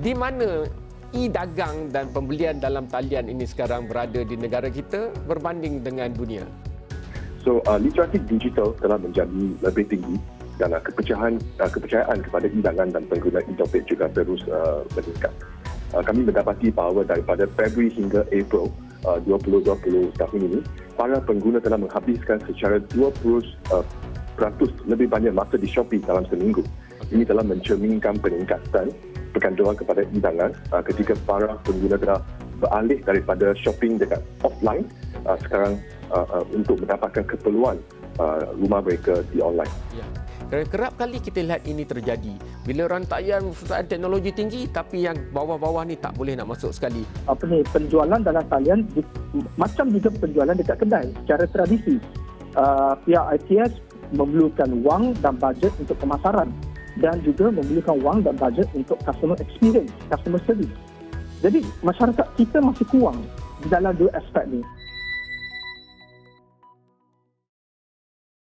di mana e-dagang dan pembelian dalam talian ini sekarang berada di negara kita berbanding dengan dunia? So, uh, literasi digital telah menjadi lebih tinggi dan uh, kepercayaan uh, kepercayaan kepada e-dagang dan pengguna e-topik juga terus uh, meningkat. Uh, kami mendapati bahawa daripada Februari hingga April uh, 2020 tahun ini, para pengguna telah menghabiskan secara 20 uh, peratus lebih banyak masa di Shopee dalam seminggu. Ini telah mencerminkan peningkatan perkantoran kepada hidangan uh, ketika para pengguna telah beralih daripada shopping dekat offline uh, sekarang uh, uh, untuk mendapatkan keperluan uh, rumah mereka di online. Ya. Kerap kali kita lihat ini terjadi. Bila rantaian teknologi tinggi tapi yang bawah-bawah ni tak boleh nak masuk sekali. Apa ni penjualan dalam talian macam juga penjualan dekat kedai secara tradisi. Uh, pihak ITS memerlukan wang dan bajet untuk pemasaran dan juga memerlukan wang dan bajet untuk customer experience, customer service. Jadi masyarakat kita masih kurang dalam dua aspek ini.